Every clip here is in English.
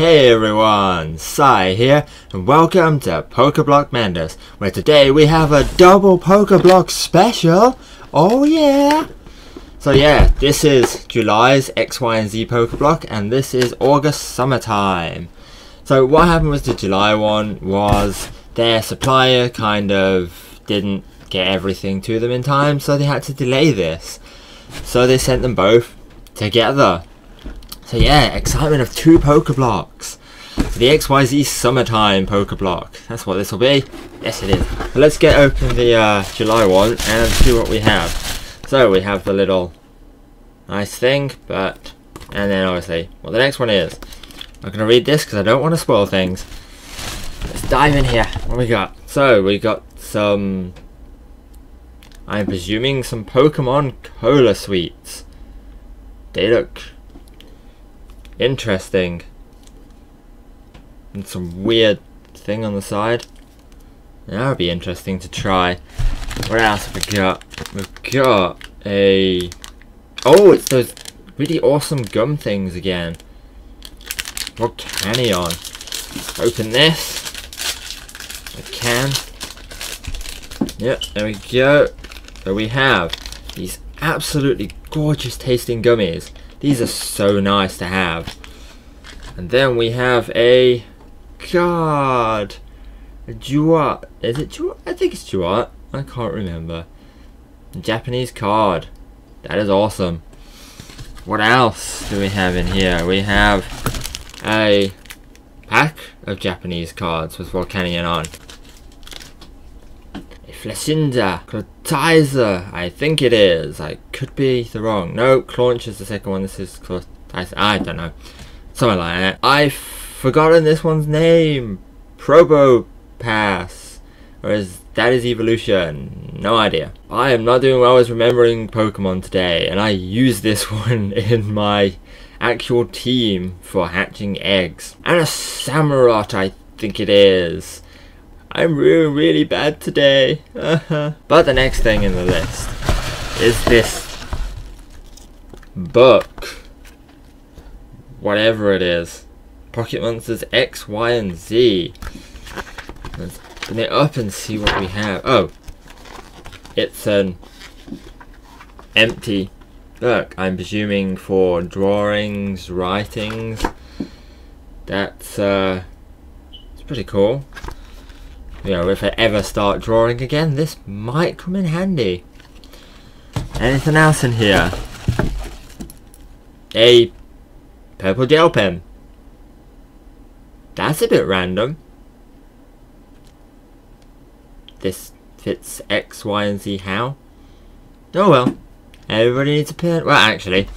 Hey everyone, Sy here, and welcome to Pokeblock Madness, where today we have a double Pokeblock special. Oh yeah! So yeah, this is July's X, Y, and Z Pokeblock, and this is August summertime. So what happened with the July one was their supplier kind of didn't get everything to them in time, so they had to delay this. So they sent them both together. So yeah, excitement of two Pokeblocks. The XYZ Summertime Pokeblock. That's what this will be. Yes it is. So let's get open the uh, July one and see what we have. So we have the little nice thing, but... And then obviously, what the next one is. I'm going to read this because I don't want to spoil things. Let's dive in here. What we got? So, we got some... I'm presuming some Pokemon Cola Sweets. They look interesting. And some weird thing on the side. That would be interesting to try. What else have we got? We've got a... Oh, it's those really awesome gum things again. What Volcanion. Open this. I can. Yep, there we go. So we have these absolutely gorgeous tasting gummies. These are so nice to have. And then we have a card. A Juart. Is it Juart? I think it's Juart. I can't remember. Japanese card. That is awesome. What else do we have in here? We have a pack of Japanese cards with Volcanion on. Fletchinder, Clawitzer, I think it is. I could be the wrong. No, Claunch is the second one. This is Clawitzer. I don't know. Something like that. I've forgotten this one's name. Probopass. Or is that is evolution? No idea. I am not doing well with remembering Pokemon today, and I use this one in my actual team for hatching eggs. And a Samurott, I think it is. I'm really, really bad today. but the next thing in the list is this book. Whatever it is. Pocket Monsters X, Y, and Z. Let's open it up and see what we have. Oh. It's an empty book. I'm presuming for drawings, writings. That's uh, it's pretty cool. You know, if I ever start drawing again, this might come in handy. Anything else in here? A purple gel pen. That's a bit random. This fits X, Y, and Z how? Oh well. Everybody needs a pen. Well, actually,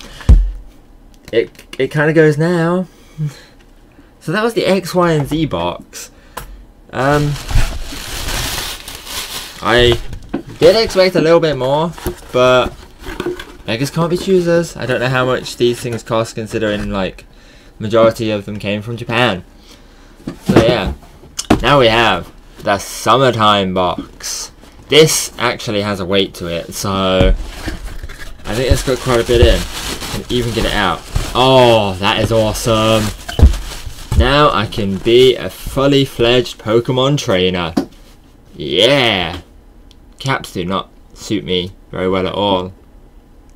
it it kind of goes now. so that was the X, Y, and Z box. Um, I did expect a little bit more, but beggars can't be choosers. I don't know how much these things cost, considering like majority of them came from Japan. So yeah, now we have the summertime box. This actually has a weight to it, so I think it's got quite a bit in. And even get it out. Oh, that is awesome. Now I can be a fully fledged Pokemon trainer. Yeah. Caps do not suit me very well at all.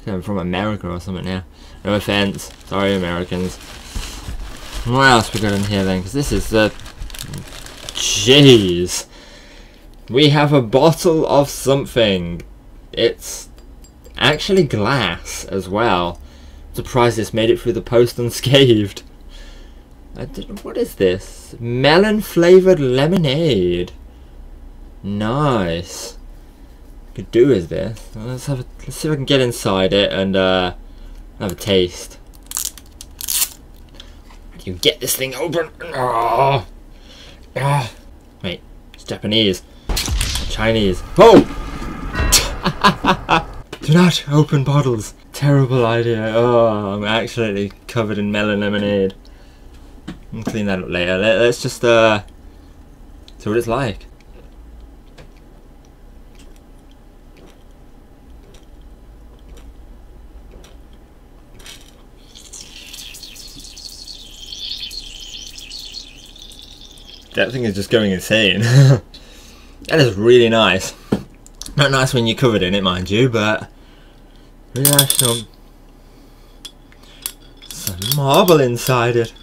I'm from America or something now. No offense. Sorry, Americans. What else we got in here then? Because this is the... Jeez. We have a bottle of something. It's Actually glass as well. Surprised this made it through the post unscathed. What is this? Melon flavored lemonade. Nice. Could do with this. Let's have a, let's see if I can get inside it and uh, have a taste. How do you get this thing open? Oh. Oh. Wait, it's Japanese. Chinese. Oh! Do not open bottles. Terrible idea. Oh, I'm absolutely covered in melon lemonade. I'll clean that up later. Let, us just uh, see what it's like. That thing is just going insane. that is really nice. Not nice when you're covered in it, mind you, but really nice some, some marble inside it.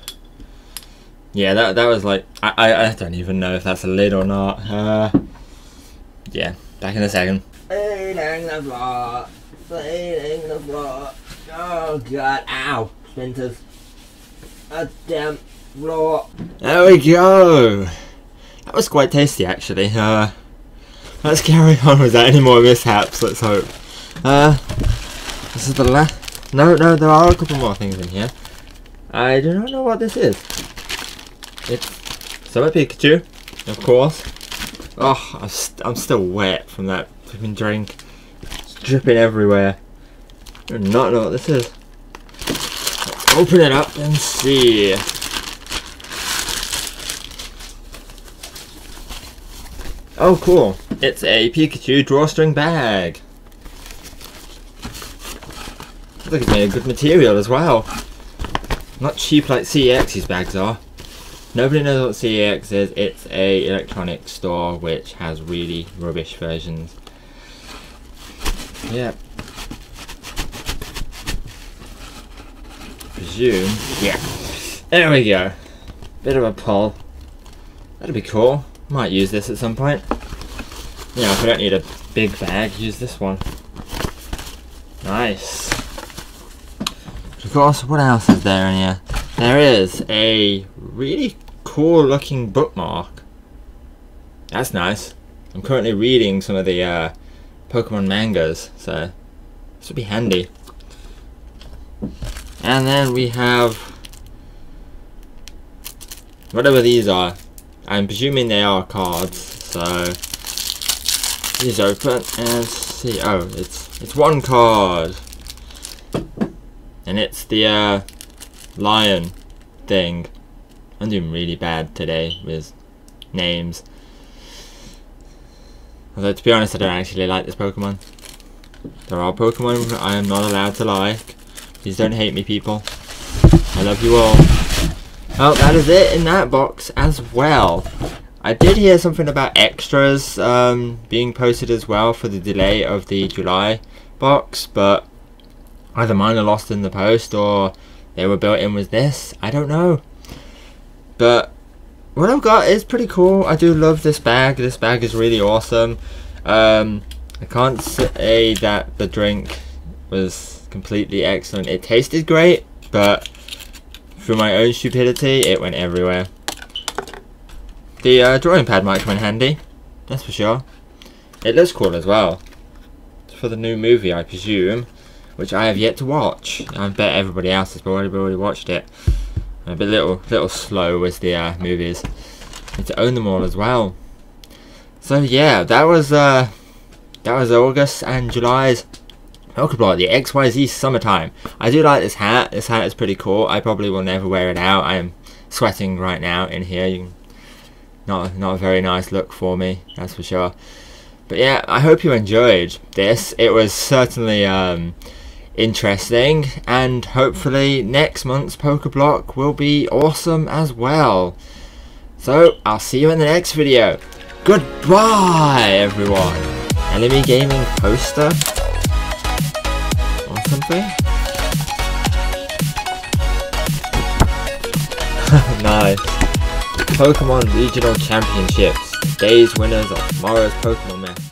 Yeah, that that was like I, I, I don't even know if that's a lid or not. Uh, yeah, back in a second. Cleaning the floor, cleaning the floor. Oh god, ow, splinters. A damn floor. There we go. That was quite tasty actually. Uh, let's carry on without any more mishaps. Let's hope. Uh, this is the last. No, no, there are a couple more things in here. I do not know what this is. It's Summer Pikachu, of course. Oh, I'm, st I'm still wet from that flipping drink. It's dripping everywhere. I do not know what this is. Let's open it up and see. Oh, cool. It's a Pikachu drawstring bag. Like it's made of good material as well. Not cheap like CEX's bags are. Nobody knows what CEX is. It's a electronic store which has really rubbish versions. Yeah. Presume. Yeah. There we go. Bit of a pull. That'd be cool. Might use this at some point. Yeah, if I don't need a big bag, use this one. Nice. Of course, what else is there in here? There is a really cool looking bookmark. That's nice. I'm currently reading some of the uh, Pokemon mangas, so this would be handy. And then we have whatever these are. I'm presuming they are cards, so these open and see. Oh, it's it's one card, and it's the uh, lion thing. I'm doing really bad today with names. Although to be honest I don't actually like this Pokemon. There are Pokemon I am not allowed to like. Please don't hate me people. I love you all. Well that is it in that box as well. I did hear something about extras um, being posted as well for the delay of the July box, but either mine are lost in the post or they were built in with this. I don't know. But what I've got is pretty cool. I do love this bag. This bag is really awesome. Um, I can't say that the drink was completely excellent. It tasted great, but through my own stupidity, it went everywhere. The uh, drawing pad might come in handy, that's for sure. It looks cool as well. It's for the new movie, I presume, which I have yet to watch. I bet everybody else has already, already watched it a bit little little slow with the uh, movies. Need to own them all as well. So yeah, that was uh, that was August and July's Pokeblock, the XYZ summertime. I do like this hat. This hat is pretty cool. I probably will never wear it out. I am sweating right now in here. not not a very nice look for me, that's for sure. But yeah, I hope you enjoyed this. It was certainly um, interesting and hopefully next month's Pokeblock will be awesome as well. So I'll see you in the next video. Goodbye everyone. LME Gaming poster something? nice. Pokemon Regional Championships. Today's winners of tomorrow's Pokemon match.